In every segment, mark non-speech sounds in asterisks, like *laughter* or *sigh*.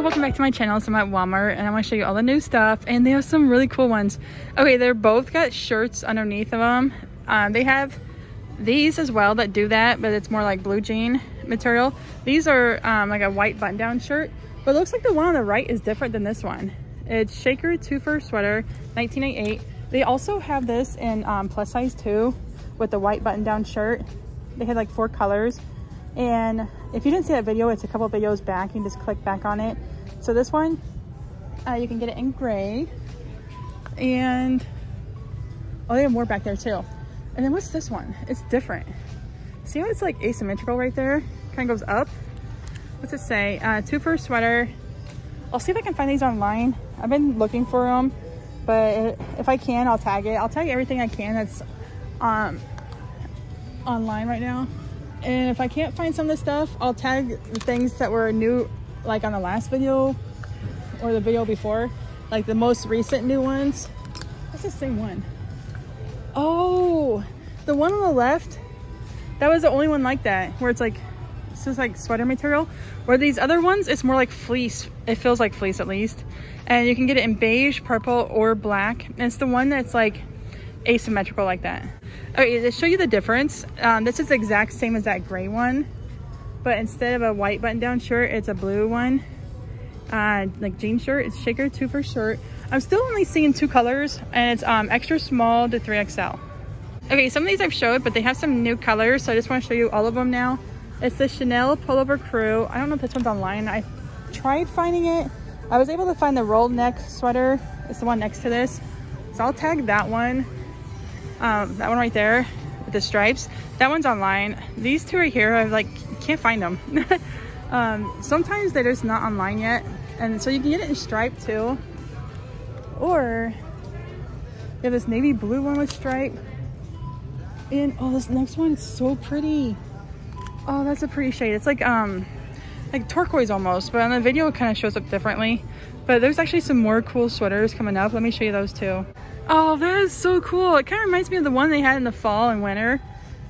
Welcome back to my channel. So I'm at Walmart and I want to show you all the new stuff and they have some really cool ones. Okay, they're both got shirts underneath of them. Um, they have these as well that do that, but it's more like blue jean material. These are um, like a white button down shirt, but it looks like the one on the right is different than this one. It's Shaker Twofer Sweater, 1988. They also have this in um, plus size too with the white button down shirt. They had like four colors. And if you didn't see that video, it's a couple videos back. You can just click back on it. So this one, uh, you can get it in gray. And, oh, they have more back there too. And then what's this one? It's different. See how it's like asymmetrical right there? Kind of goes up. What's it say? Uh, twofer sweater. I'll see if I can find these online. I've been looking for them, but if I can, I'll tag it. I'll tag everything I can that's um, online right now. And if I can't find some of the stuff, I'll tag the things that were new, like on the last video or the video before, like the most recent new ones. That's the same one. Oh, the one on the left, that was the only one like that, where it's like, it's just like sweater material. Where these other ones, it's more like fleece. It feels like fleece at least. And you can get it in beige, purple, or black. And it's the one that's like asymmetrical like that. Okay, to show you the difference, um, this is the exact same as that gray one, but instead of a white button down shirt, it's a blue one. Uh, like jean shirt, it's shaker twofer shirt. I'm still only seeing two colors and it's um, extra small to 3XL. Okay, some of these I've showed, but they have some new colors, so I just want to show you all of them now. It's the Chenille Pullover Crew. I don't know if this one's online. I tried finding it. I was able to find the rolled neck sweater. It's the one next to this. So I'll tag that one um, that one right there with the stripes, that one's online. These two right here, I like can't find them. *laughs* um, sometimes they're just not online yet. And so you can get it in stripe too. Or you have this navy blue one with stripe. And oh, this next one is so pretty. Oh, that's a pretty shade. It's like um like turquoise almost, but on the video it kind of shows up differently. But there's actually some more cool sweaters coming up. Let me show you those too. Oh, that is so cool. It kind of reminds me of the one they had in the fall and winter.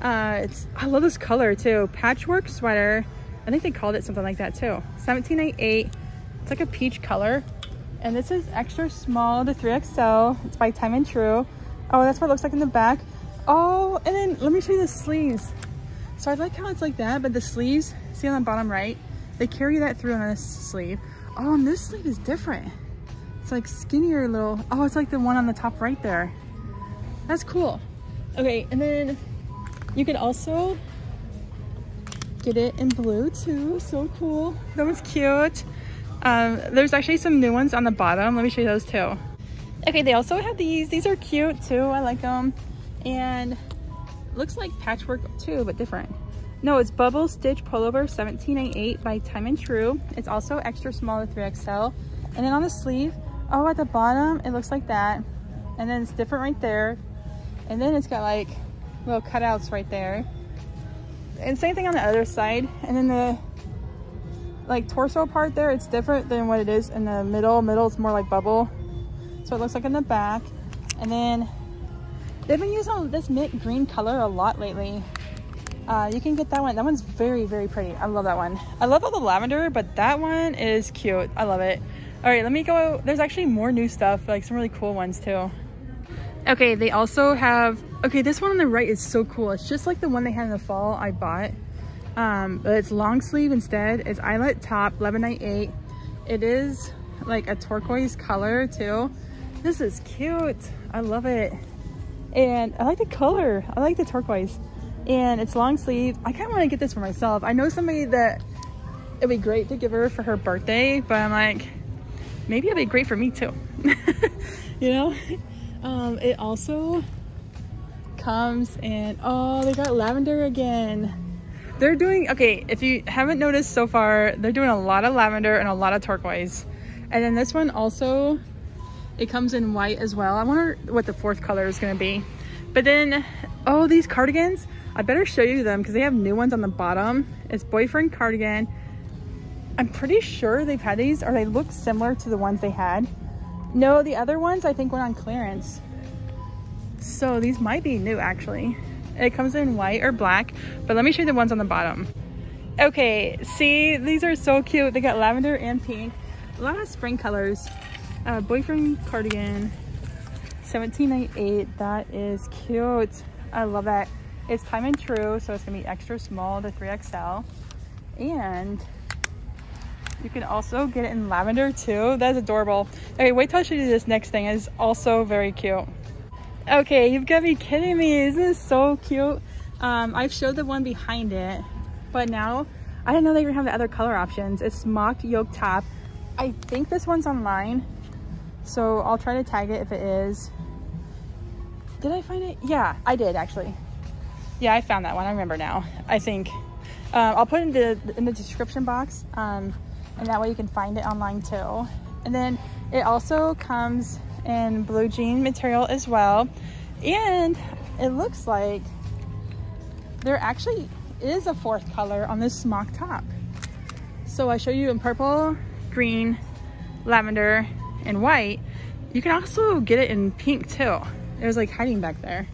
Uh, it's I love this color too. Patchwork sweater. I think they called it something like that too. 1788. It's like a peach color. And this is extra small to 3XL. It's by Time and Tru. Oh, that's what it looks like in the back. Oh, and then let me show you the sleeves. So I like how it's like that, but the sleeves, see on the bottom right, they carry that through on this sleeve. Oh, and this sleeve is different. It's like skinnier little, oh, it's like the one on the top right there. That's cool. Okay, and then you can also get it in blue too, so cool. That was cute. Um, there's actually some new ones on the bottom. Let me show you those too. Okay, they also have these. These are cute too, I like them. And looks like patchwork too, but different. No, it's Bubble Stitch Pullover 1788 by Time and Tru. It's also extra small to 3XL. And then on the sleeve, oh at the bottom it looks like that. And then it's different right there. And then it's got like little cutouts right there. And same thing on the other side. And then the like torso part there it's different than what it is in the middle. Middle is more like bubble. So it looks like in the back. And then they've been using this mint green color a lot lately. Uh, you can get that one. That one's very very pretty. I love that one. I love all the lavender but that one is cute. I love it all right, let me go. There's actually more new stuff, like some really cool ones too. Okay, they also have, okay, this one on the right is so cool. It's just like the one they had in the fall I bought. Um, but it's long sleeve instead. It's eyelet top, 1198. It is like a turquoise color too. This is cute. I love it. And I like the color. I like the turquoise. And it's long sleeve. I kind of want to get this for myself. I know somebody that it'd be great to give her for her birthday, but I'm like, maybe it'd be great for me too. *laughs* you know? Um, it also comes and oh, they got lavender again. They're doing, okay, if you haven't noticed so far, they're doing a lot of lavender and a lot of turquoise. And then this one also, it comes in white as well. I wonder what the fourth color is gonna be. But then, oh, these cardigans, I better show you them because they have new ones on the bottom. It's boyfriend cardigan I'm pretty sure they've had these or they look similar to the ones they had. No, the other ones I think went on clearance. So these might be new actually. It comes in white or black, but let me show you the ones on the bottom. Okay, see, these are so cute. They got lavender and pink. a lot of spring colors. Uh, boyfriend cardigan, 17.98. That is cute. I love that. It's Time and Tru, so it's gonna be extra small to 3XL. And you can also get it in lavender too. That's adorable. Okay, wait till I show you this next thing. It's also very cute. Okay, you've got to be kidding me. Isn't this so cute? Um, I've showed the one behind it, but now I didn't know they even have the other color options. It's mock yoke top. I think this one's online, so I'll try to tag it if it is. Did I find it? Yeah, I did actually. Yeah, I found that one. I remember now, I think. Um, I'll put in the, in the description box, um, and that way you can find it online too. And then it also comes in blue jean material as well. And it looks like there actually is a fourth color on this smock top. So I show you in purple, green, lavender, and white. You can also get it in pink too. It was like hiding back there.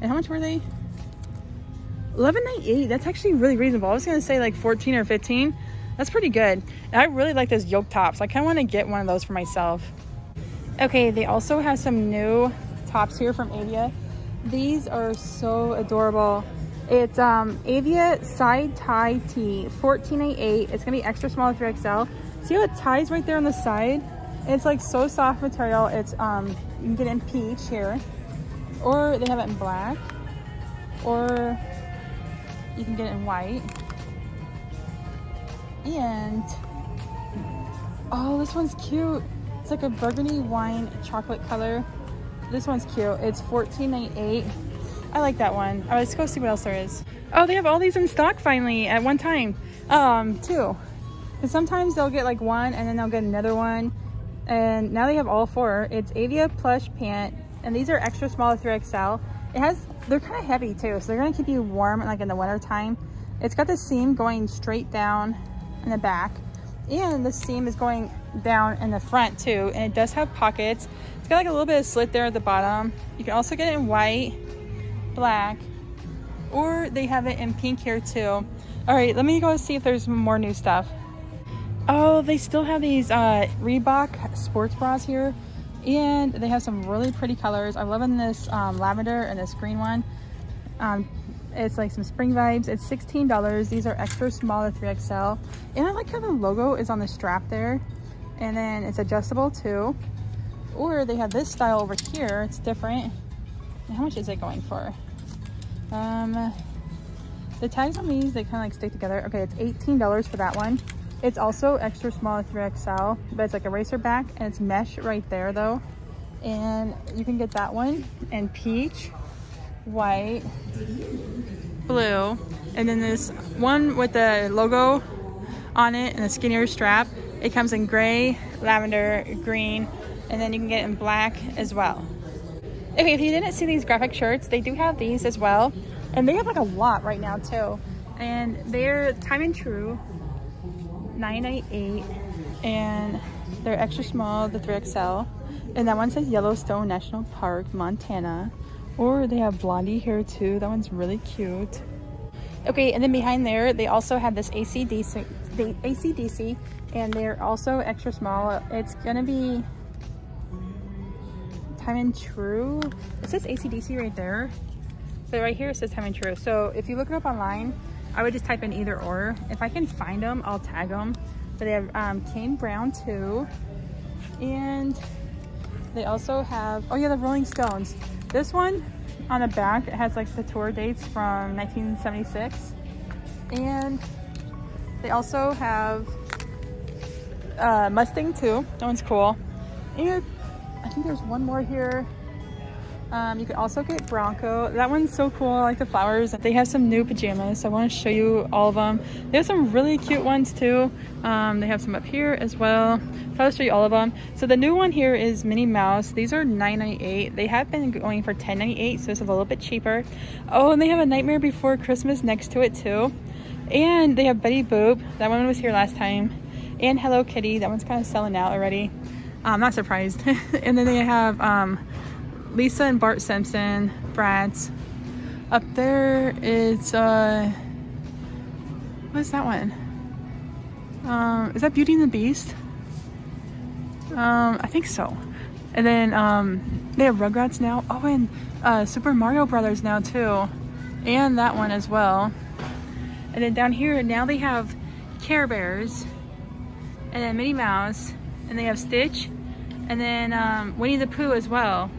And how much were they? 11.98. That's actually really reasonable. I was gonna say like 14 or 15. That's pretty good. And I really like those yoke tops. I kind of want to get one of those for myself. Okay, they also have some new tops here from Avia. These are so adorable. It's um, Avia side tie tee, 14.88. It's gonna be extra small 3XL. See how it ties right there on the side? It's like so soft material. It's um, you can get it in peach here, or they have it in black, or you can get it in white. And oh, this one's cute. It's like a burgundy wine chocolate color. This one's cute. It's 14.98. I like that one. Right, let's go see what else there is. Oh, they have all these in stock finally at one time. Um, two. And sometimes they'll get like one and then they'll get another one. And now they have all four. It's Avia plush pant. And these are extra small 3XL. It has, they're kind of heavy too. So they're gonna keep you warm like in the winter time. It's got the seam going straight down in the back. And the seam is going down in the front too. And it does have pockets. It's got like a little bit of slit there at the bottom. You can also get it in white black, or they have it in pink here too. All right, let me go see if there's more new stuff. Oh, they still have these uh, Reebok sports bras here. And they have some really pretty colors. I'm loving this um, lavender and this green one. Um, it's like some spring vibes. It's $16. These are extra small to 3XL. And I like how the logo is on the strap there. And then it's adjustable too. Or they have this style over here. It's different. And how much is it going for? Um, the tags on these, they kind of like stick together. Okay, it's $18 for that one. It's also extra small 3XL, but it's like a racer back and it's mesh right there though. And you can get that one and peach, white, blue, and then this one with the logo on it and a skinnier strap. It comes in gray, lavender, green, and then you can get it in black as well. Okay, if you didn't see these graphic shirts, they do have these as well. And they have like a lot right now too. And they're Time and Tru, 998 and they're extra small, the 3XL. And that one says Yellowstone National Park, Montana. Or they have Blondie here too. That one's really cute. Okay, and then behind there, they also have this ACDC, the ACDC, and they're also extra small. It's gonna be Time and Tru. It says ACDC right there. But right here it says Time and Tru. So if you look it up online, I would just type in either or. If I can find them, I'll tag them. But they have um, Kane Brown too. And they also have, oh yeah, the Rolling Stones. This one on the back, it has like the tour dates from 1976. And they also have uh, Mustang too. That one's cool. And I think there's one more here. Um, you can also get Bronco. That one's so cool. I like the flowers. They have some new pajamas. So I want to show you all of them. They have some really cute ones too. Um, they have some up here as well. So I'll show you all of them. So the new one here is Minnie Mouse. These are $9.98. They have been going for $10.98, so it's a little bit cheaper. Oh, and they have a Nightmare Before Christmas next to it too. And they have Betty Boop. That one was here last time. And Hello Kitty. That one's kind of selling out already. I'm not surprised. *laughs* and then they have um, Lisa and Bart Simpson, Brad's. Up there is, uh, what is that one? Um, is that Beauty and the Beast? Um, I think so. And then um, they have Rugrats now. Oh, and uh, Super Mario Brothers now too. And that one as well. And then down here, now they have Care Bears. And then Minnie Mouse. And they have Stitch. And then um, Winnie the Pooh as well.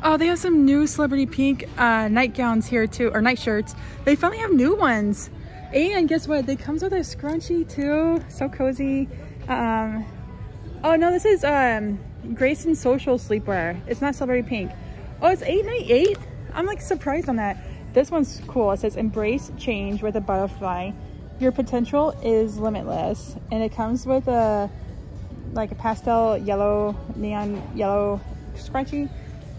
Oh, they have some new Celebrity Pink uh, nightgowns here too, or night shirts. They finally have new ones. And guess what? They comes with a scrunchie too. So cozy. Um, oh no, this is um, Grayson Social Sleepwear. It's not Celebrity Pink. Oh, it's 898. I'm like surprised on that. This one's cool. It says embrace change with a butterfly. Your potential is limitless. And it comes with a like a pastel yellow, neon yellow scrunchie.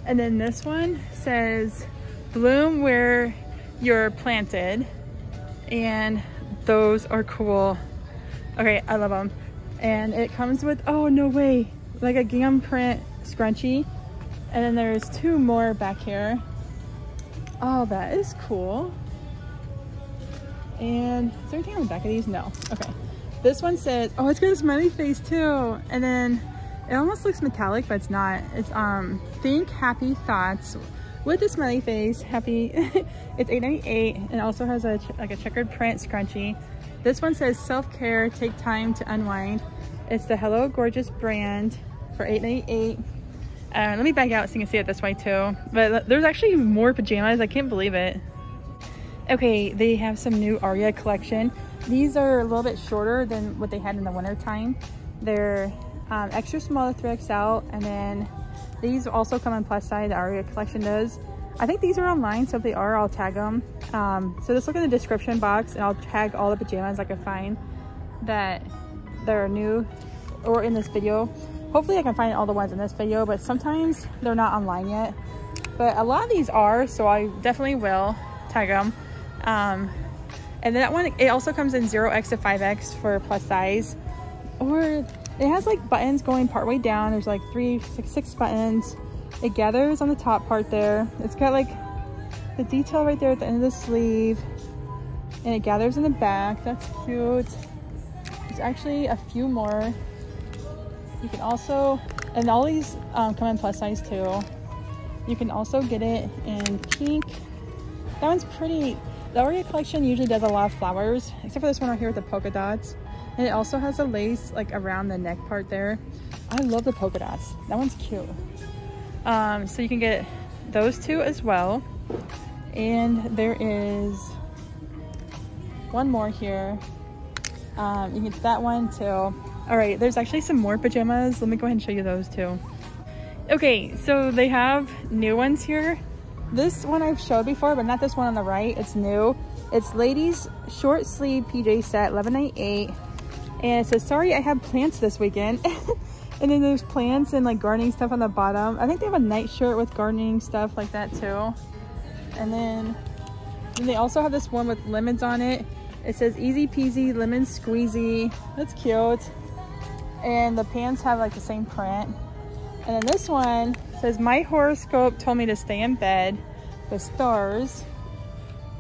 And then this one says bloom where you're planted. And those are cool. Okay, I love them. And it comes with, oh no way, like a gingham print scrunchie. And then there's two more back here. Oh, that is cool. And is there anything on the back of these? No. Okay. This one says, oh, it's got a smiley face too. And then it almost looks metallic, but it's not. It's um think happy thoughts with a smiley face. Happy. *laughs* it's 8.98 and also has a like a checkered print scrunchie. This one says self-care, take time to unwind. It's the Hello Gorgeous brand for 8.98. Uh, let me back out so you can see it this way too. But there's actually more pajamas. I can't believe it. Okay, they have some new Aria collection. These are a little bit shorter than what they had in the winter time. They're um, extra small to 3XL and then these also come in plus size, the Aria collection does. I think these are online, so if they are, I'll tag them. Um, so just look in the description box and I'll tag all the pajamas I can find that they're new or in this video. Hopefully I can find all the ones in this video, but sometimes they're not online yet. But a lot of these are, so I definitely will tag them. Um, and that one, it also comes in 0X to 5X for plus size. Or it has like buttons going partway down. There's like three, six, six buttons. It gathers on the top part there. It's got like the detail right there at the end of the sleeve. And it gathers in the back. That's cute. There's actually a few more. You can also, and all these um, come in plus size too. You can also get it in pink. That one's pretty. The Aria collection usually does a lot of flowers, except for this one right here with the polka dots. And it also has a lace like around the neck part there. I love the polka dots. That one's cute. Um, so you can get those two as well. And there is one more here. Um, you can get that one too. All right, there's actually some more pajamas. Let me go ahead and show you those too. Okay, so they have new ones here. This one I've showed before, but not this one on the right. It's new. It's ladies short sleeve PJ set, 1198. And it says, sorry, I have plants this weekend. *laughs* and then there's plants and like gardening stuff on the bottom. I think they have a night shirt with gardening stuff like that too. And then, and they also have this one with lemons on it. It says easy peasy lemon squeezy. That's cute. And the pants have like the same print. And then this one says my horoscope told me to stay in bed with stars.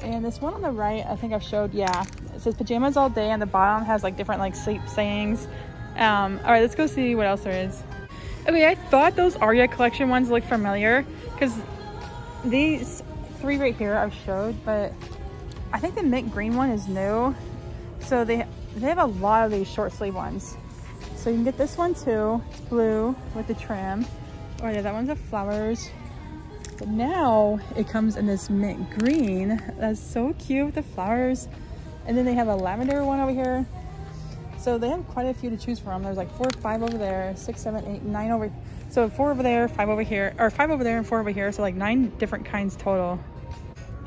And this one on the right, I think I've showed, yeah, it says pajamas all day and the bottom has like different like sleep sayings. Um, all right, let's go see what else there is. Okay, I thought those Aria collection ones looked familiar because these three right here I've showed, but I think the mint green one is new. So they, they have a lot of these short sleeve ones. So you can get this one too. It's blue with the trim. Oh yeah, that one's have flowers. But now it comes in this mint green. That's so cute with the flowers. And then they have a lavender one over here. So they have quite a few to choose from. There's like four, five over there, six, seven, eight, nine over. So four over there, five over here, or five over there and four over here. So like nine different kinds total.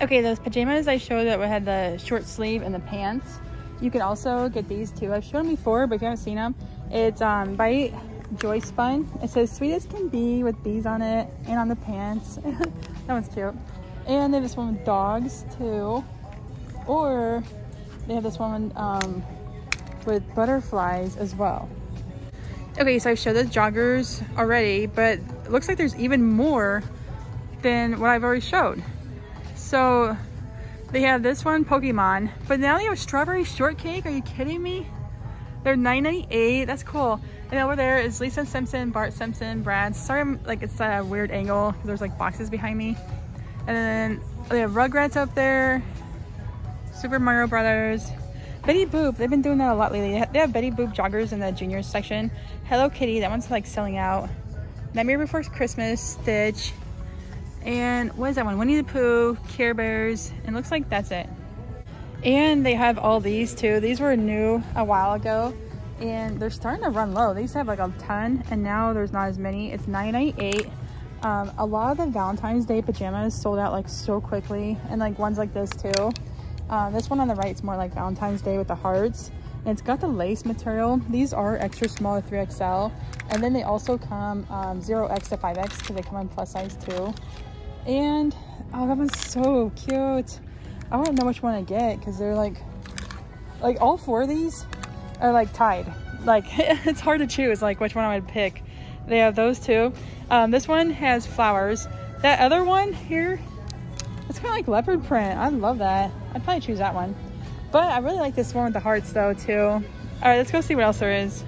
Okay, those pajamas I showed that we had the short sleeve and the pants. You can also get these too. I've shown them before, but if you haven't seen them, it's um, by Joyspun. It says sweet as can be with bees on it and on the pants. *laughs* that one's cute. And then this one with dogs too. Or they have this one um, with butterflies as well. Okay, so I've showed the joggers already, but it looks like there's even more than what I've already showed. So they have this one, Pokemon, but now they have strawberry shortcake. Are you kidding me? They're 9.98. That's cool. And over there is Lisa Simpson, Bart Simpson, Brad. Sorry, I'm like it's a weird angle there's like boxes behind me. And then they have Rugrats up there, Super Mario Brothers, Betty Boop. They've been doing that a lot lately. They have Betty Boop joggers in the juniors section. Hello Kitty. That one's like selling out. Nightmare Before Christmas, Stitch, and what is that one? Winnie the Pooh, Care Bears, and looks like that's it. And they have all these too. These were new a while ago and they're starting to run low. They used to have like a ton and now there's not as many. It's 998. Um, a lot of the Valentine's Day pajamas sold out like so quickly and like ones like this too. Uh, this one on the right is more like Valentine's Day with the hearts. And it's got the lace material. These are extra small 3XL. And then they also come um, 0X to 5X because they come in plus size too. And, oh, that one's so cute. I don't know which one I get because they're like, like all four of these are like tied. Like *laughs* it's hard to choose like which one I would pick. They have those two. Um, this one has flowers. That other one here, it's kind of like leopard print. I love that. I'd probably choose that one. But I really like this one with the hearts though too. All right, let's go see what else there is.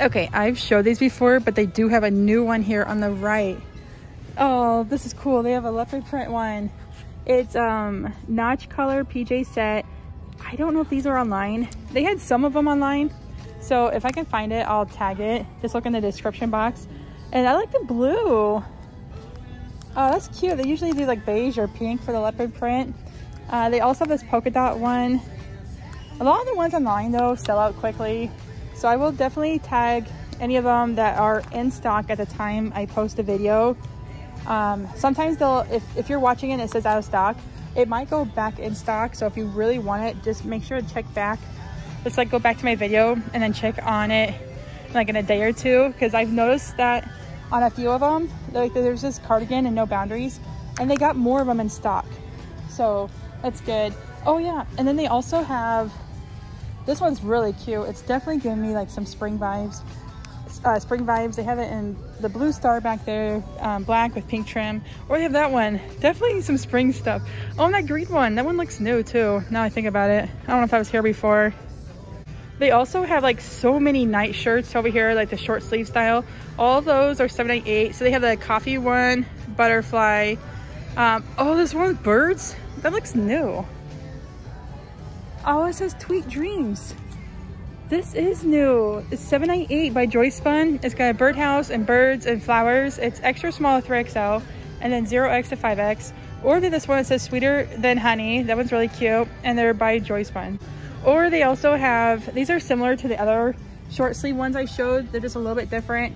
Okay, I've showed these before, but they do have a new one here on the right. Oh, this is cool. They have a leopard print one. It's um notch collar PJ set I don't know if these are online. They had some of them online. So if I can find it, I'll tag it. Just look in the description box. And I like the blue. Oh, that's cute. They usually do like beige or pink for the leopard print. Uh, they also have this polka dot one. A lot of the ones online though sell out quickly. So I will definitely tag any of them that are in stock at the time I post a video. Um, sometimes they'll, if, if you're watching it and it says out of stock, it might go back in stock. So if you really want it, just make sure to check back. Just like go back to my video and then check on it like in a day or two. Cause I've noticed that on a few of them, like there's this cardigan and no boundaries and they got more of them in stock. So that's good. Oh yeah. And then they also have, this one's really cute. It's definitely giving me like some spring vibes uh, spring vibes. They have it in the blue star back there, um, black with pink trim. Or they have that one. Definitely some spring stuff. Oh, and that green one. That one looks new too. Now I think about it. I don't know if I was here before. They also have like so many night shirts over here, like the short sleeve style. All those are 7.98. So they have the coffee one, butterfly. Um, oh, this one with birds. That looks new. Oh, it says Tweet Dreams. This is new. It's 798 by Joyspun. It's got a birdhouse and birds and flowers. It's extra small 3XL and then 0X to 5X. Or this one that says sweeter than honey. That one's really cute. And they're by Joyspun. Or they also have, these are similar to the other short sleeve ones I showed. They're just a little bit different.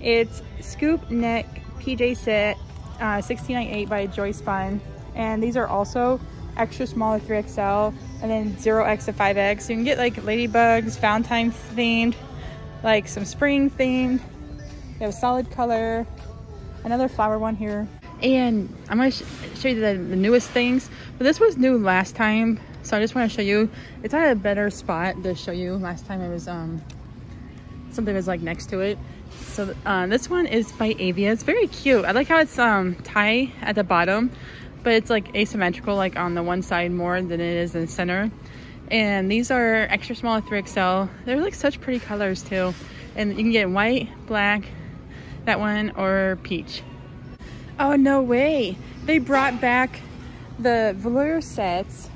It's scoop neck PJ set uh, 1698 by Joyspun. And these are also extra small 3XL and then 0x to 5x. You can get like ladybugs, Valentine themed, like some spring themed. They have a solid color, another flower one here. And I'm gonna sh show you the, the, newest things. But this was new last time, so I just want to show you. It's at a better spot to show you. Last time it was um something was like next to it. So uh, this one is by Avia. It's very cute. I like how it's um tie at the bottom but it's like asymmetrical like on the one side more than it is in the center. And these are extra small 3xl they're like such pretty colors too. And you can get white black that one or peach. Oh no way. They brought back the velour sets.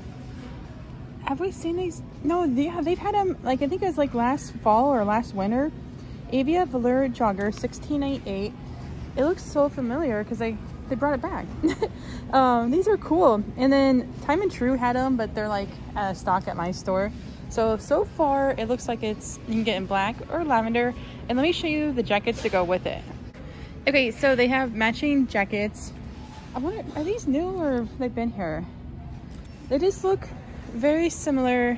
Have we seen these? No yeah they've had them like i think it was like last fall or last winter. Avia velour jogger 1688 it looks so familiar because i they brought it back. *laughs* um, these are cool. And then Time and Tru had them, but they're like out of stock at my store. So, so far it looks like it's, you can get in black or lavender. And let me show you the jackets to go with it. Okay, so they have matching jackets. I wonder, are these new or have they've been here? They just look very similar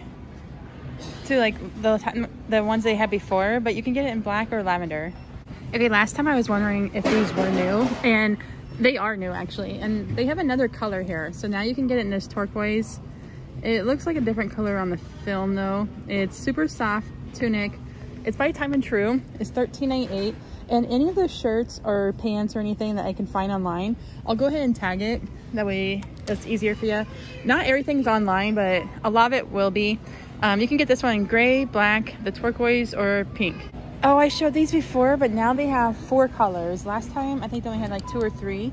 to like the, the ones they had before, but you can get it in black or lavender. Okay, last time I was wondering if these were new and they are new actually. And they have another color here. So now you can get it in this turquoise. It looks like a different color on the film though. It's super soft tunic. It's by Time and Tru. It's $13.98. And any of the shirts or pants or anything that I can find online, I'll go ahead and tag it. That way it's easier for you. Not everything's online, but a lot of it will be. Um, you can get this one in gray, black, the turquoise, or pink. Oh, I showed these before, but now they have four colors. Last time, I think they only had like two or three.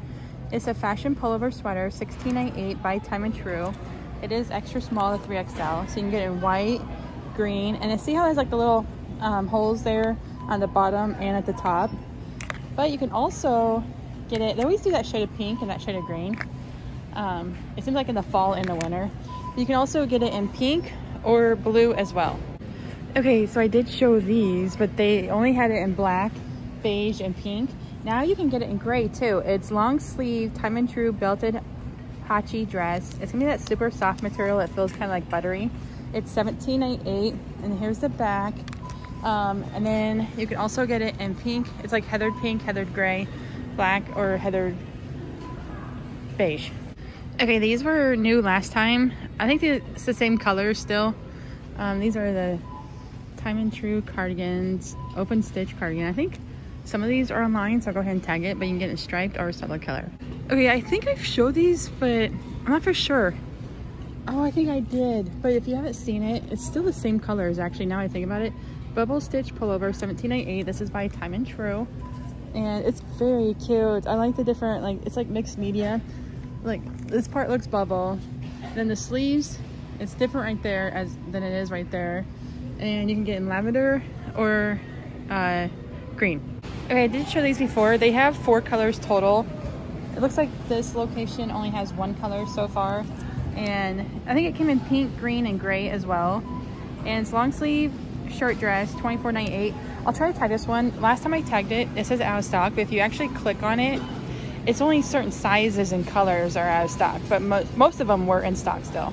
It's a fashion pullover sweater, 1698 by Time and Tru. It is extra small to 3XL, so you can get it in white, green, and I see how there's like the little um, holes there on the bottom and at the top. But you can also get it, they always do that shade of pink and that shade of green. Um, it seems like in the fall and the winter. You can also get it in pink or blue as well. Okay, so I did show these, but they only had it in black, beige, and pink. Now you can get it in gray too. It's long sleeve, Time and Tru belted Hacci dress. It's gonna be that super soft material. It feels kind of like buttery. It's $17.98 and here's the back. Um, and then you can also get it in pink. It's like heathered pink, heathered gray, black, or heathered beige. Okay, these were new last time. I think it's the same color still. Um, these are the Time and Tru cardigans, open stitch cardigan. I think some of these are online, so I'll go ahead and tag it, but you can get it striped or solid color. Okay, I think I've showed these, but I'm not for sure. Oh, I think I did. But if you haven't seen it, it's still the same colors actually, now I think about it. Bubble Stitch Pullover, 17.98. This is by Time and Tru. And it's very cute. I like the different, like, it's like mixed media. Like, this part looks bubble. Then the sleeves, it's different right there as than it is right there. And you can get in lavender or uh, green. Okay, I did show these before. They have four colors total. It looks like this location only has one color so far. And I think it came in pink, green, and gray as well. And it's long sleeve shirt dress, $24.98. I'll try to tag this one. Last time I tagged it, it says out of stock, but if you actually click on it, it's only certain sizes and colors are out of stock, but mo most of them were in stock still.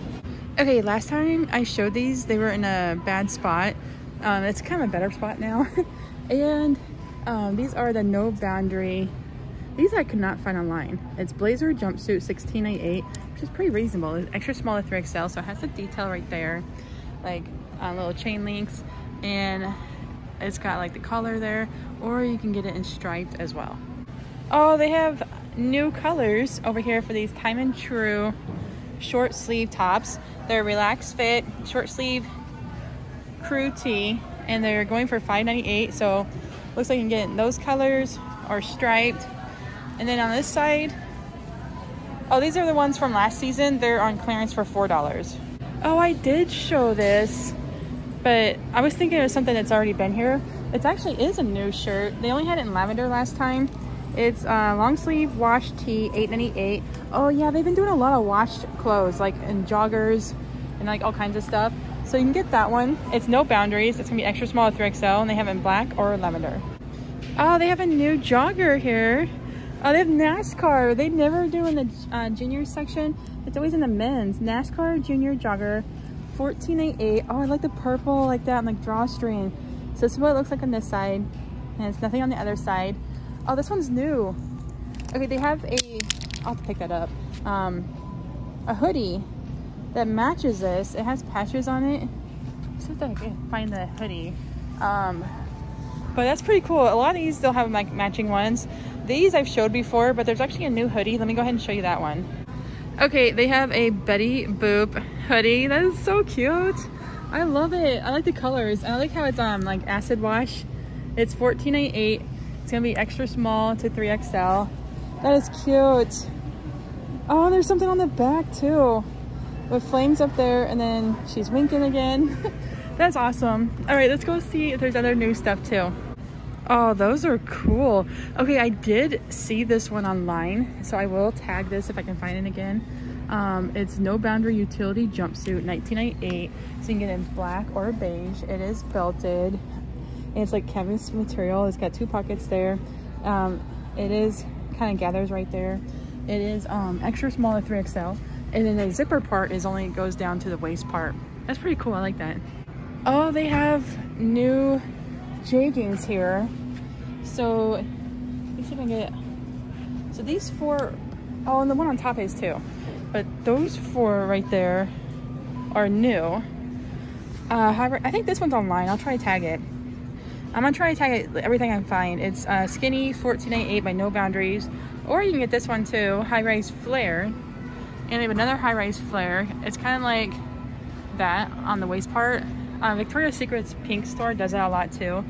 Okay, last time I showed these, they were in a bad spot. Um, it's kind of a better spot now. *laughs* and um, these are the No Boundary. These I could not find online. It's Blazer Jumpsuit 16.98, which is pretty reasonable. It's extra small to 3XL, so it has the detail right there. Like uh, little chain links. And it's got like the collar there. Or you can get it in striped as well. Oh, they have new colors over here for these Time and Tru short sleeve tops. They're relaxed fit, short sleeve crew tee, and they're going for $5.98. So looks like you can get those colors or striped. And then on this side, oh, these are the ones from last season. They're on clearance for $4. Oh, I did show this, but I was thinking of something that's already been here. It actually is a new shirt. They only had it in lavender last time. It's uh, long sleeve wash tee, 8.98. Oh yeah, they've been doing a lot of washed clothes, like in joggers and like all kinds of stuff. So you can get that one. It's no boundaries. It's gonna be extra small 3XL and they have it in black or lavender. Oh, they have a new jogger here. Oh, they have NASCAR. They never do in the uh, junior section. It's always in the men's. NASCAR junior jogger, 14.88. Oh, I like the purple like that and like drawstring. So this is what it looks like on this side. And it's nothing on the other side. Oh, this one's new. Okay, they have a, I'll pick that up. Um, a hoodie that matches this. It has patches on it. Let's see if I can find the hoodie. Um, but that's pretty cool. A lot of these still have like matching ones. These I've showed before, but there's actually a new hoodie. Let me go ahead and show you that one. Okay, they have a Betty Boop hoodie. That is so cute. I love it. I like the colors. I like how it's um like acid wash. It's $14.98. It's gonna be extra small to 3XL. That is cute. Oh, there's something on the back too. With flames up there and then she's winking again. *laughs* That's awesome. All right, let's go see if there's other new stuff too. Oh, those are cool. Okay, I did see this one online, so I will tag this if I can find it again. Um, it's No Boundary Utility Jumpsuit, 1998. So you can get it in black or beige. It is belted. And it's like canvas material. It's got two pockets there. Um, it is kind of gathers right there. It is um, extra small to 3XL. And then the zipper part is only goes down to the waist part. That's pretty cool. I like that. Oh, they have new jeggings here. So, let me see if I can get, so these four, oh, and the one on top is too. But those four right there are new. Uh, however, I think this one's online. I'll try to tag it. I'm gonna try to tag everything I find. It's uh, skinny 1488 by No Boundaries. Or you can get this one too, high rise flare. And we have another high rise flare. It's kind of like that on the waist part. Uh, Victoria's Secret's pink store does that a lot too.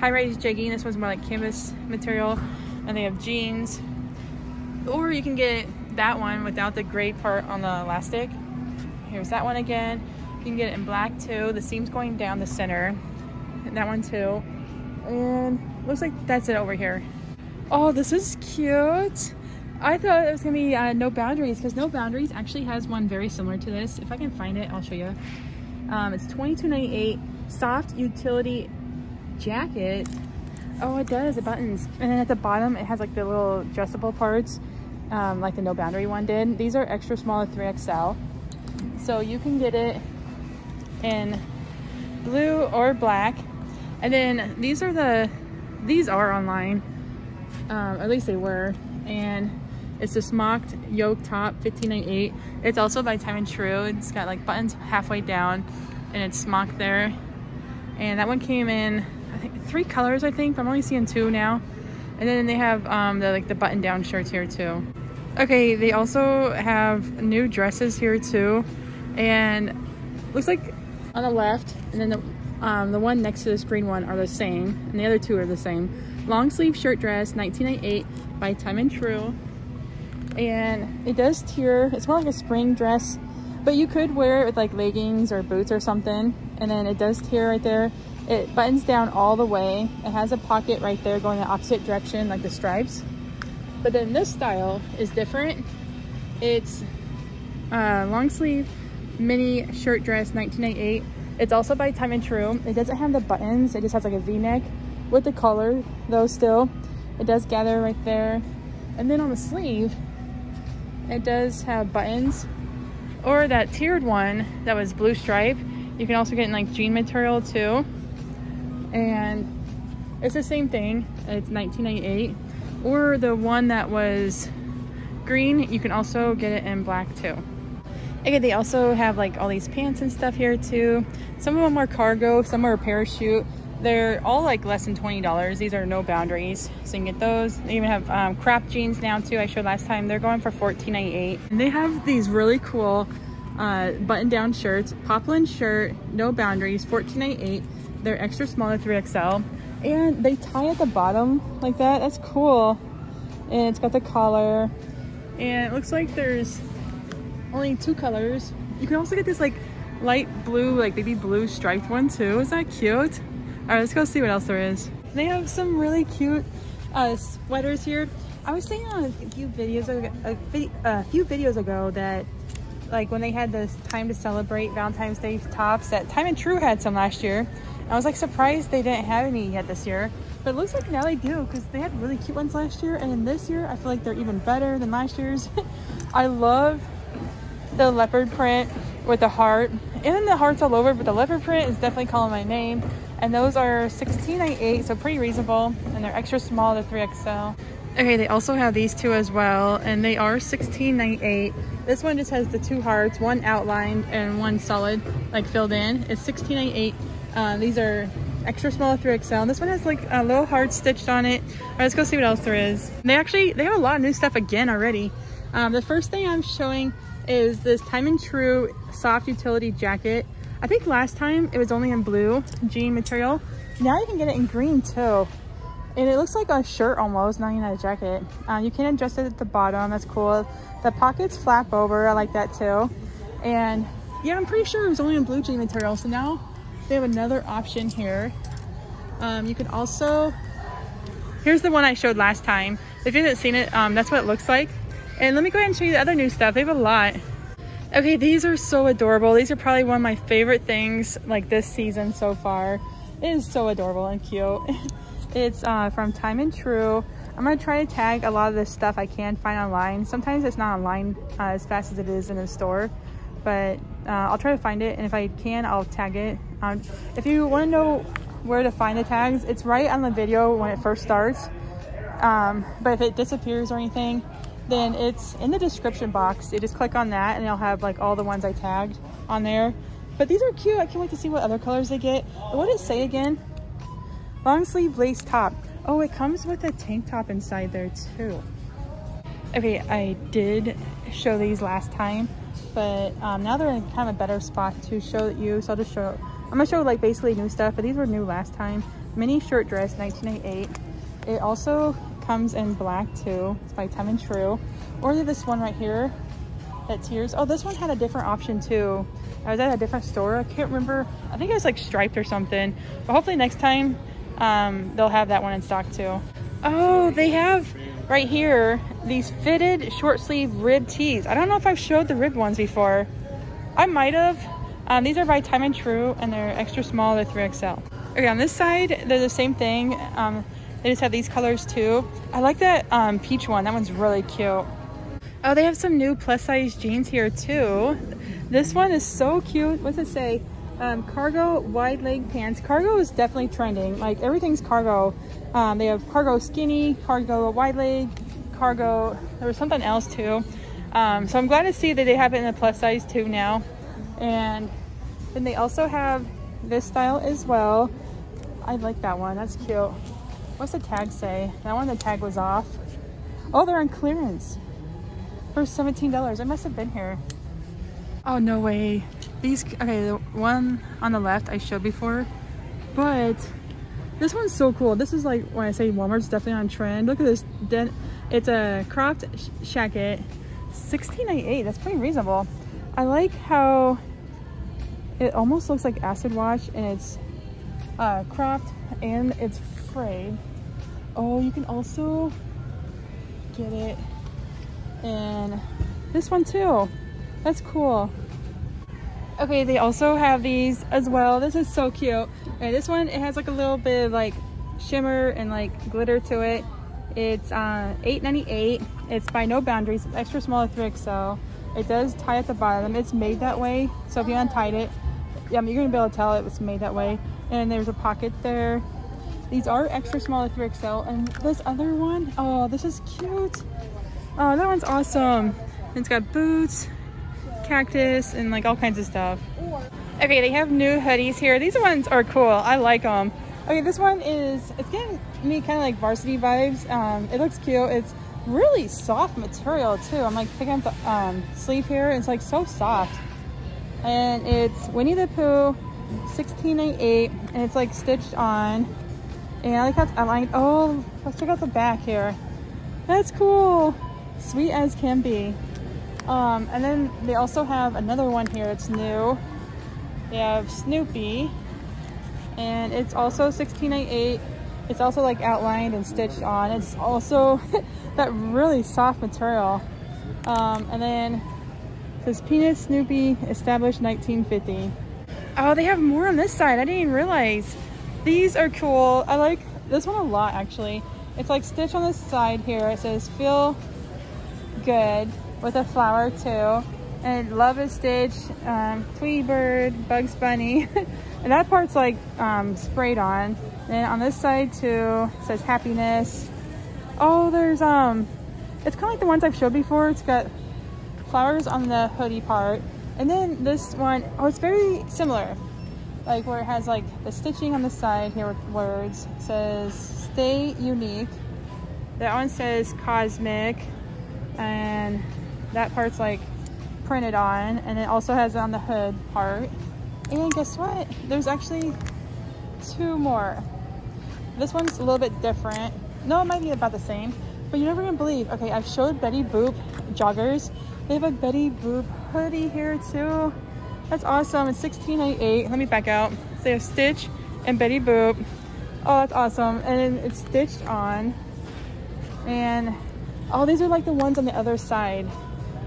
High-rise jegging, this one's more like canvas material. And they have jeans. Or you can get that one without the gray part on the elastic. Here's that one again. You can get it in black too. The seam's going down the center. And that one too. And looks like that's it over here. Oh, this is cute. I thought it was gonna be uh, No Boundaries because No Boundaries actually has one very similar to this. If I can find it, I'll show you. Um, it's $22.98, soft utility jacket. Oh, it does, the buttons. And then at the bottom, it has like the little adjustable parts, um, like the No Boundary one did. These are extra small 3XL. So you can get it in blue or black. And then these are the, these are online. Um, at least they were. And it's this mocked yoke top, 15.98. It's also by Time and Tru. It's got like buttons halfway down and it's mocked there. And that one came in, I think three colors, I think. I'm only seeing two now. And then they have um, the like the button down shirts here too. Okay, they also have new dresses here too. And looks like on the left and then the, um, the one next to this green one are the same. And the other two are the same. Long sleeve shirt dress, 1998 by Time and Tru and it does tier it's more like a spring dress but you could wear it with like leggings or boots or something and then it does tier right there it buttons down all the way it has a pocket right there going the opposite direction like the stripes but then this style is different it's uh, long sleeve mini shirt dress 1998 it's also by Time and Tru. it doesn't have the buttons it just has like a v-neck with the collar though still it does gather right there and then on the sleeve it does have buttons or that tiered one that was blue stripe. You can also get in like jean material too. And it's the same thing. It's 1998. Or the one that was green, you can also get it in black too. Again, they also have like all these pants and stuff here too. Some of them are cargo, some are parachute. They're all like less than $20. These are no boundaries. So you can get those. They even have um, jeans now too. I showed last time. They're going for $14.98. And they have these really cool uh, button down shirts. Poplin shirt, no boundaries, $14.98. They're extra small, 3XL. And they tie at the bottom like that. That's cool. And it's got the collar. And it looks like there's only two colors. You can also get this like light blue, like baby blue striped one too. Is that cute? All right, let's go see what else there is. They have some really cute uh, sweaters here. I was saying on a few videos ago, a, a few videos ago that like when they had this time to celebrate Valentine's Day tops that Time and Tru had some last year. I was like surprised they didn't have any yet this year. But it looks like now they do because they had really cute ones last year. And then this year, I feel like they're even better than last year's. *laughs* I love the leopard print with the heart. And then the heart's all over, but the leopard print is definitely calling my name. And those are 16.98 so pretty reasonable. And they're extra small they're 3xl okay they also have these two as well and they are 16.98 this one just has the two hearts one outlined and one solid like filled in. It's 16.98 uh, these are extra small 3xl and this one has like a little heart stitched on it. All right let's go see what else there is. They actually they have a lot of new stuff again already. Um, the first thing i'm showing is this Time and Tru soft utility jacket I think last time it was only in blue jean material. Now you can get it in green too. And it looks like a shirt almost, not even a jacket. Um, you can adjust it at the bottom, that's cool. The pockets flap over, I like that too. And yeah, I'm pretty sure it was only in blue jean material. So now they have another option here. Um, you can also, here's the one I showed last time. If you haven't seen it, um, that's what it looks like. And let me go ahead and show you the other new stuff. They have a lot. Okay, these are so adorable. These are probably one of my favorite things like this season so far. It is so adorable and cute. *laughs* it's uh, from Time and Tru. I'm gonna try to tag a lot of this stuff I can find online. Sometimes it's not online uh, as fast as it is in the store, but uh, I'll try to find it. And if I can, I'll tag it. Um, if you wanna know where to find the tags, it's right on the video when it first starts. Um, but if it disappears or anything, then it's in the description box. You just click on that and it'll have like all the ones I tagged on there. But these are cute. I can't wait to see what other colors they get. What did it say again? Long sleeve lace top. Oh, it comes with a tank top inside there too. Okay, I did show these last time. but um, now they're in kind of a better spot to show you. So I'll just show, I'm gonna show like basically new stuff, but these were new last time. Mini short dress, 1988. It also comes in black too. It's by Time and Tru. Or this one right here, that Tears. Oh, this one had a different option too. I was at a different store. I can't remember. I think it was like striped or something. But hopefully next time um, they'll have that one in stock too. Oh, they have right here these fitted short sleeve rib tees. I don't know if I've showed the rib ones before. I might have. Um, these are by Time and Tru and they're extra small. They're 3XL. Okay, on this side, they're the same thing. Um, they just have these colors too. I like that um, peach one. That one's really cute. Oh, they have some new plus size jeans here too. This one is so cute. What's it say? Um, cargo wide leg pants. Cargo is definitely trending. Like everything's cargo. Um, they have cargo skinny, cargo wide leg, cargo. There was something else too. Um, so I'm glad to see that they have it in the plus size too now. And then they also have this style as well. I like that one. That's cute. What's the tag say? That one, the tag was off. Oh, they're on clearance for $17. I must have been here. Oh, no way. These, okay, the one on the left I showed before, but this one's so cool. This is like, when I say Walmart's definitely on trend. Look at this. It's a cropped jacket. 16.98. That's pretty reasonable. I like how it almost looks like acid wash and it's uh, cropped and it's frayed. Oh, you can also get it in this one too. That's cool. Okay, they also have these as well. This is so cute. And this one, it has like a little bit of like shimmer and like glitter to it. It's uh, $8.98. It's by No Boundaries, extra small 3XL. It does tie at the bottom. It's made that way. So if you untied it, yeah, you're gonna be able to tell it was made that way. And there's a pocket there these are extra small 3XL. And this other one, oh, this is cute. Oh, that one's awesome. It's got boots, cactus, and like all kinds of stuff. Okay, they have new hoodies here. These ones are cool. I like them. Okay, this one is, it's getting me kind of like varsity vibes. Um, it looks cute. It's really soft material too. I'm like picking up the um, sleeve here. It's like so soft. And it's Winnie the Pooh 1688 and it's like stitched on and I like how it's outlined. Oh, let's check out the back here. That's cool. Sweet as can be. Um, and then they also have another one here. It's new. They have Snoopy. And it's also 16.98. It's also like outlined and stitched on. It's also *laughs* that really soft material. Um, and then says Peanut Snoopy established 1950. Oh, they have more on this side. I didn't even realize. These are cool. I like this one a lot actually. It's like stitch on the side here. It says feel good with a flower too. And love is stitch, um, Tweety Bird, Bugs Bunny. *laughs* and that part's like um, sprayed on. And on this side too, says happiness. Oh, there's, um, it's kind of like the ones I've showed before. It's got flowers on the hoodie part. And then this one, oh, it's very similar like where it has like the stitching on the side here with words it says stay unique. That one says cosmic. And that part's like printed on and it also has it on the hood part. And guess what? There's actually two more. This one's a little bit different. No it might be about the same but you're never gonna believe. Okay i've showed betty boop joggers. They have a betty boop hoodie here too that's awesome. It's 16.98. Let me back out. So they have Stitch and Betty Boop. Oh, that's awesome. And it's stitched on. And oh, these are like the ones on the other side.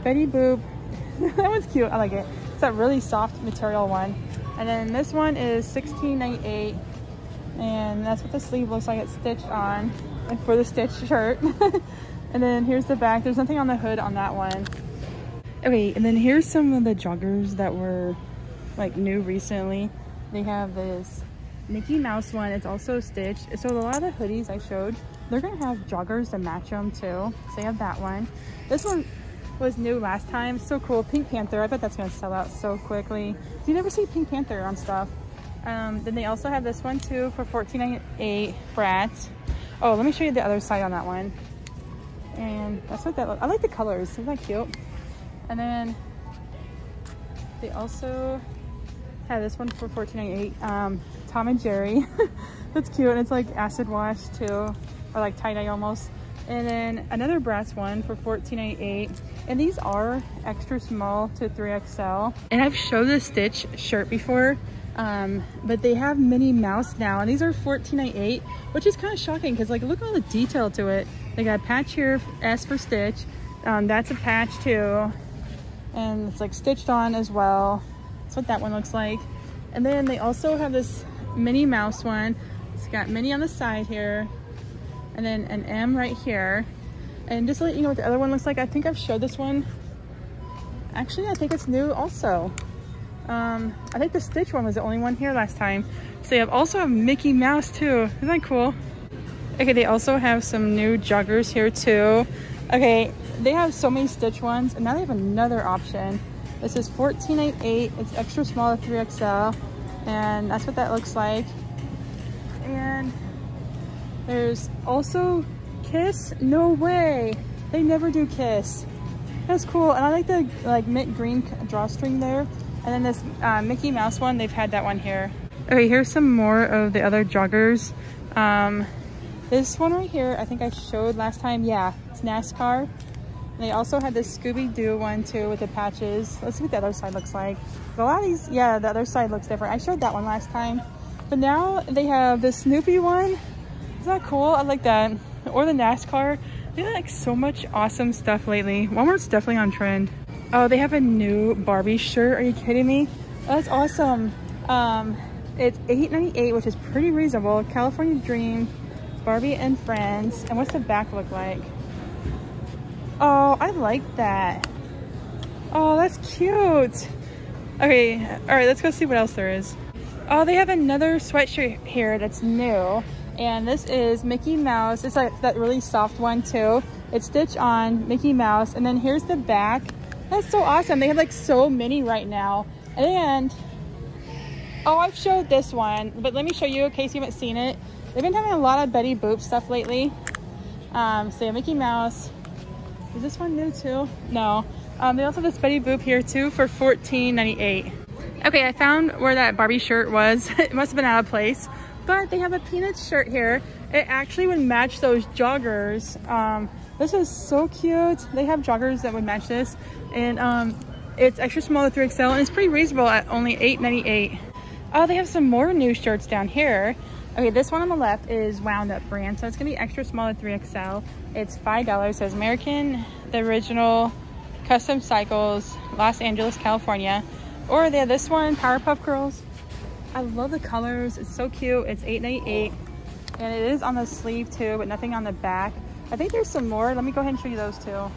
Betty Boop. *laughs* that one's cute. I like it. It's that really soft material one. And then this one is 16.98. And that's what the sleeve looks like. It's stitched on like for the stitched shirt. *laughs* and then here's the back. There's nothing on the hood on that one. Okay, and then here's some of the joggers that were like new recently. They have this Mickey Mouse one. It's also stitched. So a lot of the hoodies I showed, they're gonna have joggers to match them too. So they have that one. This one was new last time. So cool. Pink Panther. I bet that's gonna sell out so quickly. You never see Pink Panther on stuff. Um, then they also have this one too for $14.98 Bratz. Oh, let me show you the other side on that one. And that's what that I like the colors. Isn't that cute? And then They also have this one for $14.98. Um, Tom and Jerry. *laughs* That's cute. And it's like acid wash too. Or like tie-dye almost. And then another Bratz one for $14.88. And these are extra small to 3XL. And I've showed the Stitch shirt before. Um, but they have Minnie Mouse now. And these are $14.98, which is kind of shocking because like look at all the detail to it. They got a patch here, S for Stitch. Um, that's a patch too. And it's like stitched on as well. What that one looks like. And then they also have this Minnie Mouse one. It's got Minnie on the side here. And then an M right here. And just to let you know what the other one looks like, I think I've showed this one. Actually, I think it's new also. Um, I think the Stitch one was the only one here last time. So they have also have Mickey Mouse too. Isn't that cool? Okay, they also have some new joggers here too. Okay, they have so many Stitch ones and now they have another option. This is 14.88. It's extra small to 3XL. And that's what that looks like. And there's also Kiss. No way. They never do Kiss. That's cool. And I like the like mint green drawstring there. And then this uh, Mickey Mouse one, they've had that one here. Okay, here's some more of the other joggers. Um, this one right here, I think I showed last time. Yeah, it's NASCAR. They also had this Scooby-Doo one too with the patches. Let's see what the other side looks like. A lot of these, yeah, the other side looks different. I showed that one last time. But now they have the Snoopy one. Is that cool? I like that. Or the NASCAR. They have like so much awesome stuff lately. Walmart's definitely on trend. Oh, they have a new Barbie shirt. Are you kidding me? That's awesome. Um, it's $8.98, which is pretty reasonable. California Dream, Barbie and Friends. And what's the back look like? Oh, I like that. Oh, that's cute. Okay, all right, let's go see what else there is. Oh, they have another sweatshirt here that's new. And this is Mickey Mouse. It's like that really soft one too. It's stitched on Mickey Mouse. And then here's the back. That's so awesome. They have like so many right now. And, oh, I've showed this one, but let me show you in case you haven't seen it. They've been having a lot of Betty Boop stuff lately. Um, so Mickey Mouse, is this one new too? No. Um, they also have this Betty Boop here too for $14.98. Okay, I found where that Barbie shirt was. *laughs* it must have been out of place. But they have a Peanuts shirt here. It actually would match those joggers. Um, this is so cute. They have joggers that would match this. And um, it's extra small to 3XL and it's pretty reasonable at only $8.98. Oh, they have some more new shirts down here. Okay, this one on the left is Wound Up brand, so it's gonna be extra small to 3XL. It's $5, says American, the original, Custom Cycles, Los Angeles, California. Or they have this one, Powerpuff Girls. I love the colors, it's so cute. It's $8.98, and it is on the sleeve too, but nothing on the back. I think there's some more. Let me go ahead and show you those too.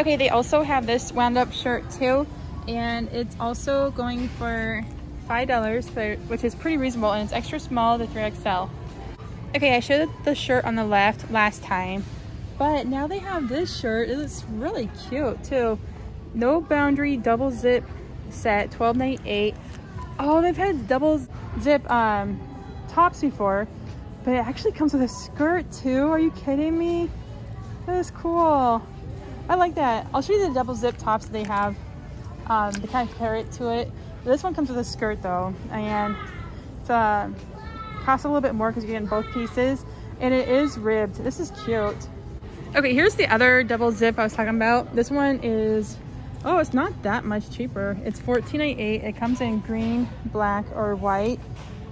Okay, they also have this wound up shirt too, and it's also going for $5, which is pretty reasonable, and it's extra small to 3XL. Okay, I showed the shirt on the left last time, but now they have this shirt. It's really cute too. No boundary double zip set, 12.98. Oh, they've had double zip um, tops before, but it actually comes with a skirt too. Are you kidding me? That is cool. I like that. I'll show you the double zip tops they have um, to kind of compare it to it. This one comes with a skirt though, and it's uh, costs a little bit more because you're getting both pieces, and it is ribbed. This is cute. Okay, here's the other double zip I was talking about. This one is, oh, it's not that much cheaper. It's $14.98. It comes in green, black, or white,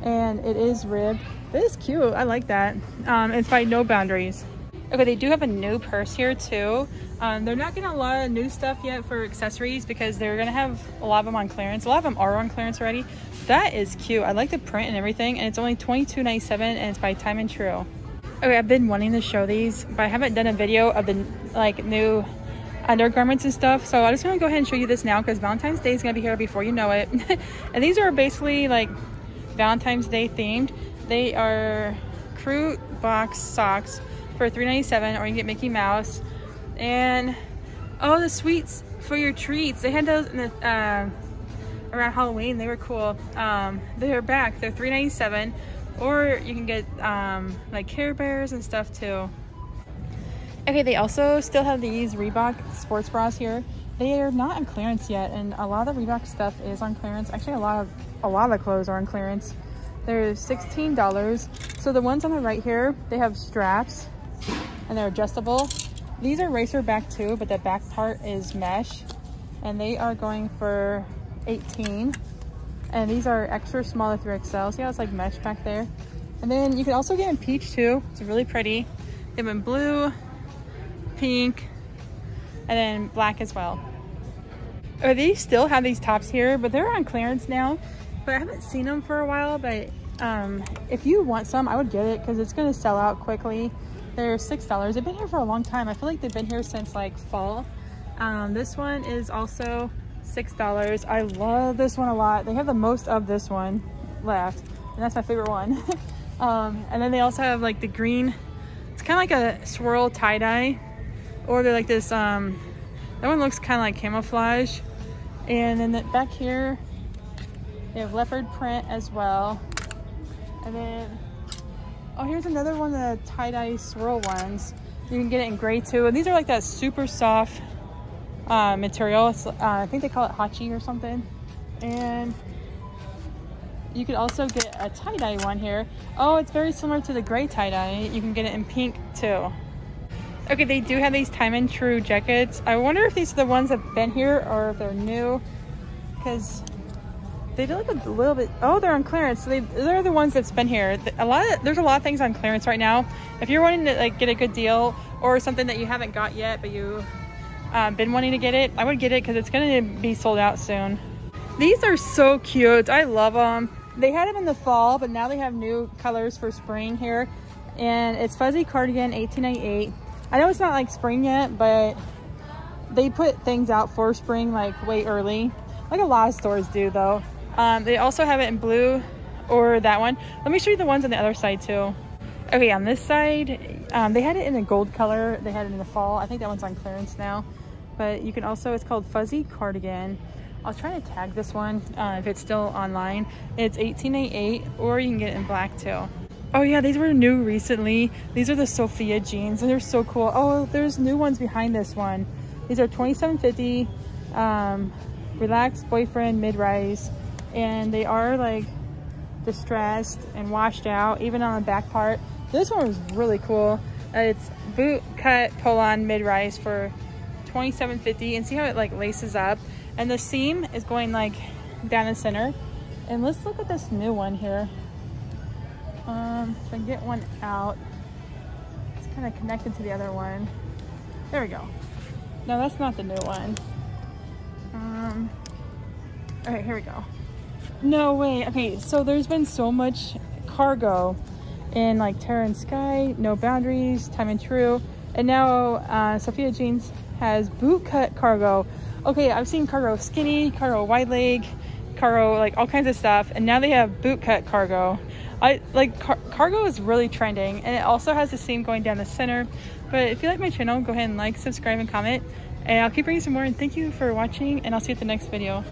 and it is ribbed. This is cute. I like that. Um, it's by No Boundaries. Okay, they do have a new purse here too. Um, they're not getting a lot of new stuff yet for accessories because they're gonna have a lot of them on clearance. A lot of them are on clearance already. That is cute. I like the print and everything, and it's only $22.97 and it's by Time and Tru. Okay, I've been wanting to show these, but I haven't done a video of the like new undergarments and stuff. So I just want to go ahead and show you this now because Valentine's Day is gonna be here before you know it. *laughs* and these are basically like Valentine's Day themed. They are crew box socks for $3.97 or you can get Mickey Mouse. And oh, the sweets for your treats. They had those in the, uh, around Halloween. They were cool. Um, they're back. They're $3.97 or you can get um, like Care Bears and stuff too. Okay, they also still have these Reebok sports bras here. they are not on clearance yet and a lot of the Reebok stuff is on clearance. Actually, a lot of a lot of the clothes are on clearance. They're $16. So the ones on the right here, they have straps and they're adjustable. These are racer back too, but the back part is mesh and they are going for 18. And these are extra small through XL. See how it's like mesh back there? And then you can also get in peach too. It's really pretty. They have in blue, pink, and then black as well. Oh, they still have these tops here, but they're on clearance now. But I haven't seen them for a while, but um, if you want some, I would get it because it's going to sell out quickly. They're $6. They've been here for a long time. I feel like they've been here since like fall. Um, this one is also $6. I love this one a lot. They have the most of this one left, and that's my favorite one. *laughs* um, and then they also have like the green, it's kind of like a swirl tie-dye, or they're like this, um, that one looks kind of like camouflage. And then the, back here, they have leopard print as well. And then, oh, here's another one of the tie-dye swirl ones. You can get it in gray too. And these are like that super soft uh, material. Uh, I think they call it Hacci or something. And you could also get a tie-dye one here. Oh, it's very similar to the gray tie-dye. You can get it in pink too. Okay, they do have these Time and Tru jackets. I wonder if these are the ones that have been here or if they're new. Because they do look a little bit, oh, they're on clearance. So they, they're the ones that's been here. A lot of, there's a lot of things on clearance right now. If you're wanting to like get a good deal or something that you haven't got yet, but you uh, been wanting to get it, I would get it because it's going to be sold out soon. These are so cute. I love them. They had them in the fall, but now they have new colors for spring here. And it's Fuzzy Cardigan 1898. I know it's not like spring yet, but they put things out for spring like way early. Like a lot of stores do though. Um, they also have it in blue or that one. Let me show you the ones on the other side too. Okay, on this side, um, they had it in a gold color. They had it in the fall. I think that one's on clearance now. But you can also, it's called Fuzzy Cardigan. I'll try to tag this one uh, if it's still online. It's 1888 or you can get it in black too. Oh yeah, these were new recently. These are the Sophia jeans and they're so cool. Oh, there's new ones behind this one. These are 27.50 um, relaxed boyfriend mid-rise and they are like distressed and washed out even on the back part. This one was really cool. Uh, it's boot cut pull-on mid-rise for 27.50 and see how it like laces up? And the seam is going like down the center. And let's look at this new one here. Um if i get one out it's kind of connected to the other one. There we go. No that's not the new one. Um all right here we go no way okay so there's been so much cargo in like Terra and Sky, No Boundaries, Time and Tru, and now uh, Sophia Jeans has boot cut cargo. Okay, I've seen cargo skinny, cargo wide leg, cargo like all kinds of stuff, and now they have boot cut cargo. I like car cargo is really trending, and it also has the seam going down the center. But if you like my channel, go ahead and like, subscribe, and comment, and I'll keep bringing some more. And thank you for watching, and I'll see you at the next video.